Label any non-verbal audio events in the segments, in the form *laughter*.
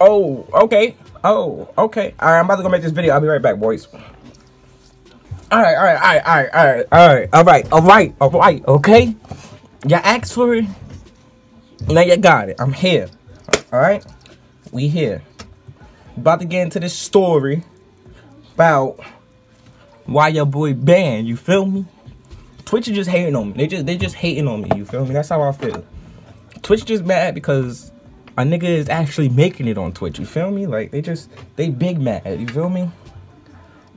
Oh, okay. Oh, okay. All right, I'm about to go make this video. I'll be right back, boys. All right, all right, all right, all right, all right, all right, all right, all right, okay? Y'all asked for it. Now you got it. I'm here. All right? We here. About to get into this story about why your boy banned, you feel me? Twitch is just hating on me. They just they just hating on me, you feel me? That's how I feel. Twitch just mad because a nigga is actually making it on Twitch. You feel me? Like they just they big mad. You feel me?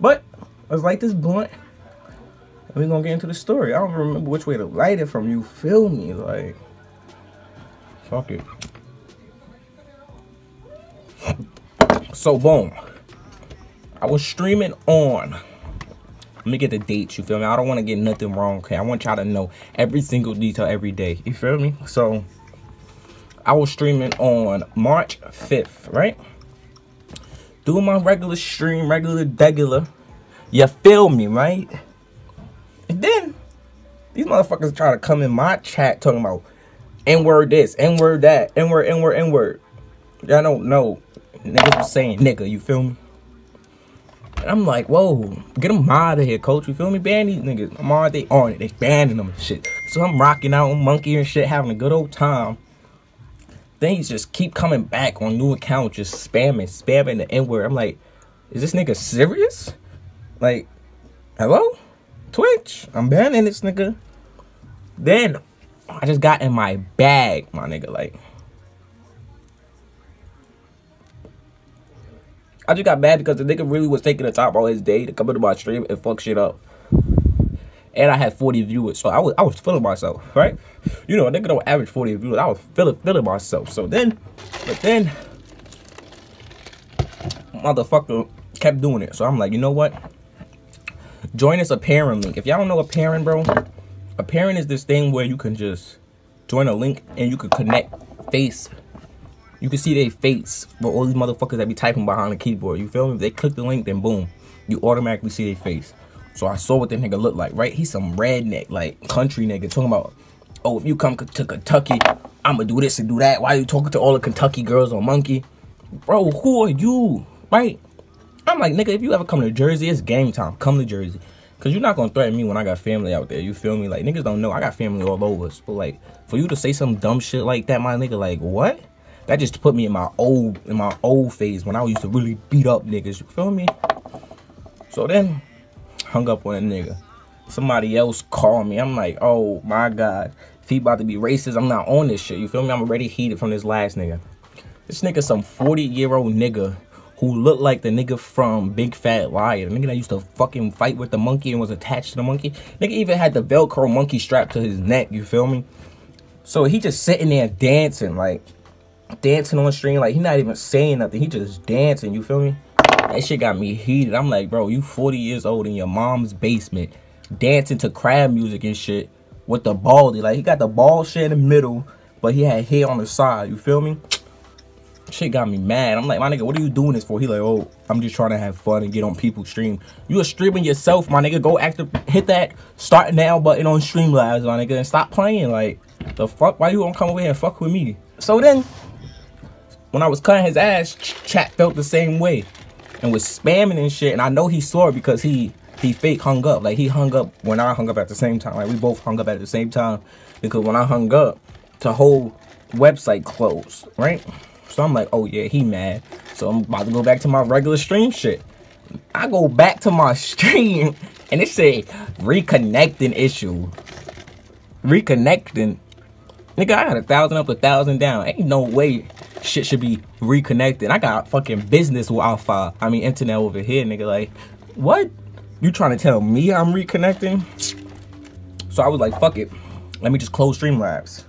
But let's light this blunt. And we gonna get into the story. I don't remember which way to light it from. You feel me? Like fuck it. So boom. I was streaming on. Let me get the dates, you feel me? I don't want to get nothing wrong, okay? I want y'all to know every single detail every day. You feel me? So I was streaming on March 5th, right? Doing my regular stream, regular degular. You feel me, right? And then these motherfuckers try to come in my chat talking about N-word this, N-word that, N-word, N-word, N-word. Y'all don't know. Niggas was saying nigga, you feel me? And I'm like, whoa, get them out of here, coach. You feel me? Ban these niggas. I'm on, they on it. They banning them shit. So I'm rocking out, on monkey and shit, having a good old time. Then he just keep coming back on new accounts, just spamming, spamming the N word. I'm like, is this nigga serious? Like, hello? Twitch, I'm banning this nigga. Then I just got in my bag, my nigga. Like, I just got mad because the nigga really was taking the top all his day to come into my stream and fuck shit up. And I had 40 viewers, so I was I was feeling myself, right? You know, a nigga don't average 40 viewers. I was feeling feeling myself. So then, but then, motherfucker kept doing it. So I'm like, you know what? Join us a pairing link. If y'all don't know a parent, bro, a parent is this thing where you can just join a link and you can connect face you can see their face for all these motherfuckers that be typing behind the keyboard. You feel me? If they click the link, then boom, you automatically see their face. So I saw what that nigga looked like, right? He's some redneck, like country nigga talking about, oh, if you come to Kentucky, I'ma do this and do that. Why are you talking to all the Kentucky girls on Monkey? Bro, who are you? Right? I'm like, nigga, if you ever come to Jersey, it's game time. Come to Jersey. Cause you're not gonna threaten me when I got family out there. You feel me? Like niggas don't know I got family all over. But like, for you to say some dumb shit like that, my nigga, like what? That just put me in my old in my old phase when I used to really beat up niggas. You feel me? So then, hung up on a nigga. Somebody else called me. I'm like, oh my god, if he about to be racist, I'm not on this shit. You feel me? I'm already heated from this last nigga. This nigga, some 40 year old nigga who looked like the nigga from Big Fat Liar. The nigga that used to fucking fight with the monkey and was attached to the monkey. Nigga even had the Velcro monkey strapped to his neck. You feel me? So he just sitting there dancing like dancing on stream. Like, he not even saying nothing. He just dancing, you feel me? That shit got me heated. I'm like, bro, you 40 years old in your mom's basement dancing to crab music and shit with the baldy. Like, he got the ball shit in the middle, but he had hair on the side, you feel me? Shit got me mad. I'm like, my nigga, what are you doing this for? He like, oh, I'm just trying to have fun and get on people's stream. You are streaming yourself, my nigga. Go active, hit that start now button on Streamlabs, my nigga, and stop playing. Like, the fuck? Why you won't come over here and fuck with me? So then, when I was cutting his ass, chat felt the same way and was spamming and shit. And I know he saw it because he he fake hung up. Like he hung up when I hung up at the same time. Like we both hung up at the same time because when I hung up, the whole website closed, right? So I'm like, oh yeah, he mad. So I'm about to go back to my regular stream shit. I go back to my *laughs* stream and it say reconnecting issue. Reconnecting. Nigga, I got a thousand up, a thousand down. Ain't no way shit should be reconnected. I got fucking business Wi-Fi. I mean, internet over here, nigga. Like, what? You trying to tell me I'm reconnecting? So I was like, fuck it. Let me just close Streamlabs.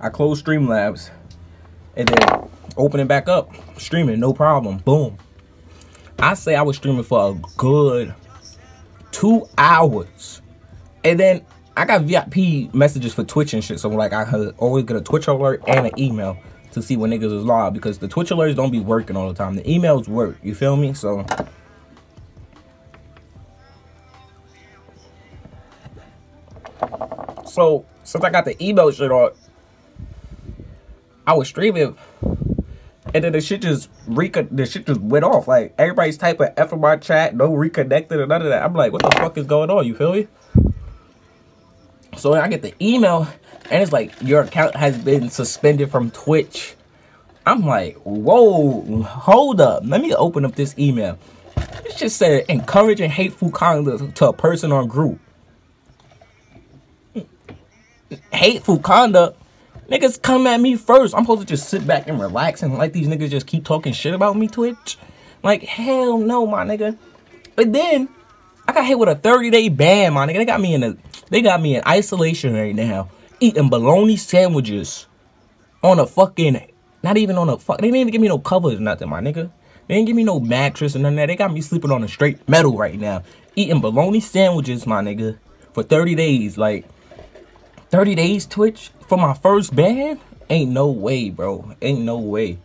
I closed Streamlabs and then open it back up. Streaming, no problem. Boom. I say I was streaming for a good two hours. And then I got VIP messages for Twitch and shit. So like I always get a Twitch alert and an email to see when niggas is live because the Twitch alerts don't be working all the time. The emails work. You feel me? So So since I got the email shit on, I was streaming And then the shit just reco- the shit just went off. Like everybody's typing F in my chat, no reconnected or none of that. I'm like, what the fuck is going on? You feel me? So when I get the email and it's like your account has been suspended from Twitch. I'm like, whoa, hold up. Let me open up this email. It just said encouraging hateful conduct to a person or group. Hateful conduct. Niggas come at me first. I'm supposed to just sit back and relax and let these niggas just keep talking shit about me, Twitch. Like, hell no, my nigga. But then I got hit with a 30 day ban, my nigga. They got me in a they got me in isolation right now. Eating bologna sandwiches on a fucking not even on a fuck they didn't even give me no covers nothing, my nigga. They didn't give me no mattress or none of that. They got me sleeping on a straight metal right now. Eating bologna sandwiches, my nigga, for 30 days. Like 30 days Twitch for my first ban? Ain't no way, bro. Ain't no way.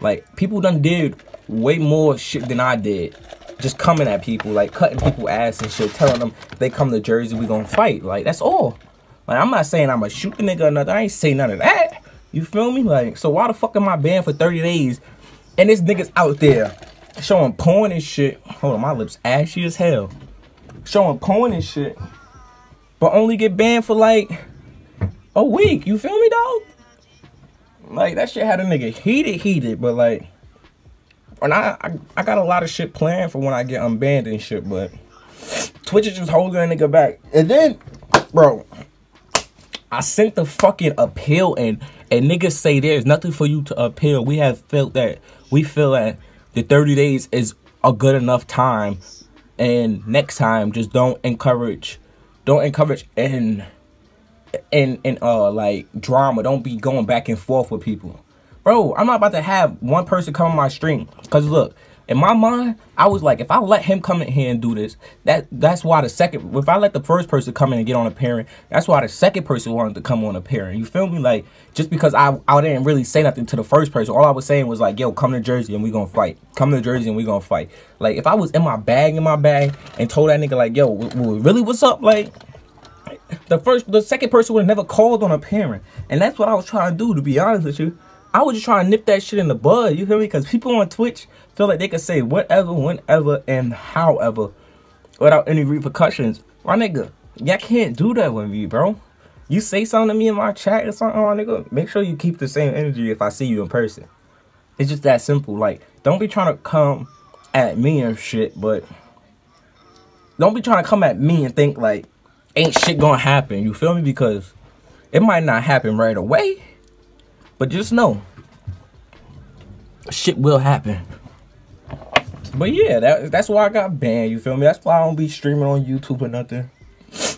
Like people done did way more shit than I did just coming at people, like cutting people ass and shit, telling them they come to Jersey, we gonna fight. Like that's all. Like I'm not saying I'm gonna shoot the nigga or nothing. I ain't say none of that. You feel me? Like so why the fuck am I banned for 30 days and this nigga's out there showing porn and shit. Hold on, my lips ashy as hell. Showing porn and shit. But only get banned for like a week. You feel me, dog? Like that shit had a nigga heated, heated, but like and I, I, I got a lot of shit planned for when I get unbanned and shit, but Twitch is just holding a nigga back. And then, bro, I sent the fucking appeal and and niggas say there's nothing for you to appeal. We have felt that we feel that the 30 days is a good enough time. And next time just don't encourage don't encourage and and and uh like drama. Don't be going back and forth with people. Bro, I'm not about to have one person come on my stream. Cause look, in my mind, I was like, if I let him come in here and do this, that that's why the second if I let the first person come in and get on a parent, that's why the second person wanted to come on a parent. You feel me? Like just because I I didn't really say nothing to the first person, all I was saying was like, yo, come to Jersey and we gonna fight. Come to Jersey and we gonna fight. Like if I was in my bag in my bag and told that nigga like, yo, really what's up? Like the first the second person would have never called on a parent. And that's what I was trying to do, to be honest with you. I was just trying to nip that shit in the bud. You feel me? Because people on Twitch feel like they can say whatever, whenever, and however without any repercussions. My nigga, y'all can't do that with me, bro. You say something to me in my chat or something, my nigga, make sure you keep the same energy if I see you in person. It's just that simple. Like, don't be trying to come at me and shit, but don't be trying to come at me and think like ain't shit gonna happen. You feel me? Because it might not happen right away. But just know, shit will happen. But yeah, that, that's why I got banned. You feel me? That's why I don't be streaming on YouTube or nothing.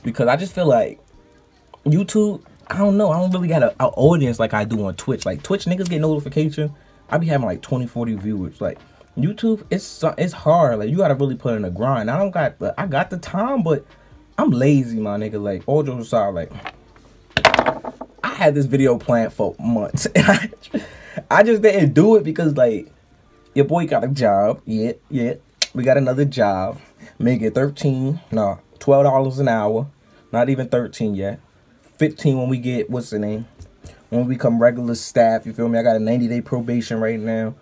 Because I just feel like YouTube, I don't know. I don't really got an audience like I do on Twitch. Like Twitch niggas get notification. I be having like 20, 40 viewers. Like YouTube, it's it's hard. Like you gotta really put in a grind. I don't got I got the time, but I'm lazy, my nigga. Like all jokes aside, like had this video planned for months. *laughs* And I just didn't do it because like your boy got a job. Yeah, yeah. We got another job. Making 13, no, $12 an hour. Not even 13 yet. 15 when we get, what's the name? When we become regular staff, you feel me? I got a 90 day probation right now.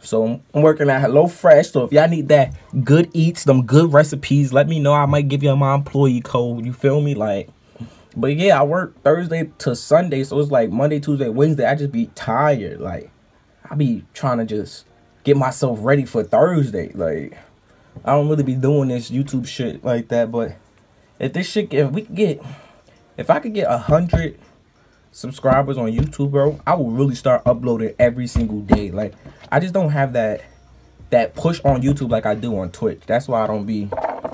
So I'm working at Hello Fresh. So if y'all need that good eats, them good recipes, let me know. I might give you my employee code. You feel me? Like but yeah, I work Thursday to Sunday, so it's like Monday, Tuesday, Wednesday. I just be tired. Like I be trying to just get myself ready for Thursday. Like I don't really be doing this YouTube shit like that. But if this shit, if we get, if I could get a hundred subscribers on YouTube, bro, I will really start uploading every single day. Like I just don't have that that push on YouTube like I do on Twitch. That's why I don't be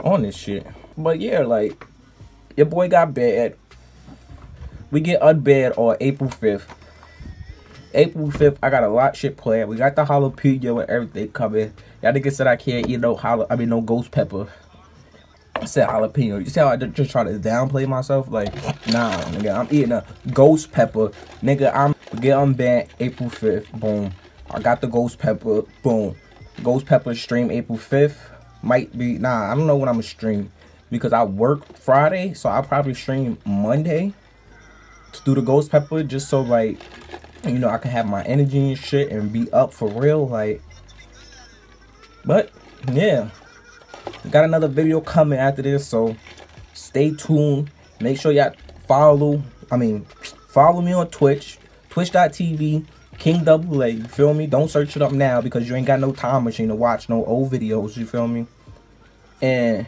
on this shit. But yeah, like your boy got bad we get unbanned on April 5th. April 5th, I got a lot shit planned. We got the jalapeno and everything coming. Y'all niggas said I can't eat no jala I mean no ghost pepper. I said jalapeno. You see how I just try to downplay myself? Like, nah, nigga, I'm eating a ghost pepper. Nigga, I'm get unbanned April 5th. Boom. I got the ghost pepper. Boom. Ghost pepper stream April 5th. Might be, nah, I don't know when I'm gonna stream. Because I work Friday, so I'll probably stream Monday to do the ghost pepper just so like you know, I can have my energy and shit and be up for real. Like, but yeah, got another video coming after this, so stay tuned. Make sure y'all follow. I mean, follow me on Twitch, twitch.tv, King Double A. You feel me? Don't search it up now because you ain't got no time machine to watch no old videos. You feel me? And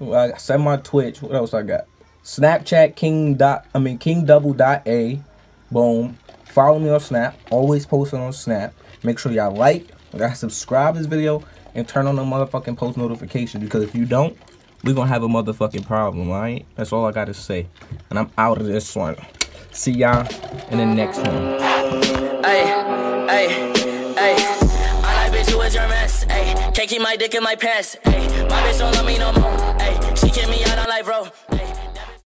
I said my Twitch. What else I got? Snapchat King dot. I mean King Double dot A. Boom. Follow me on Snap. Always posting on Snap. Make sure y'all like, y'all subscribe this video, and turn on the motherfucking post notification. Because if you don't, we're gonna have a motherfucking problem, alright? That's all I gotta say. And I'm out of this one. See y'all in the next one. Hey, hey, can't keep my dick in my pants. Hey, my bitch don't love me no more. Hey, she kick me out on life, bro.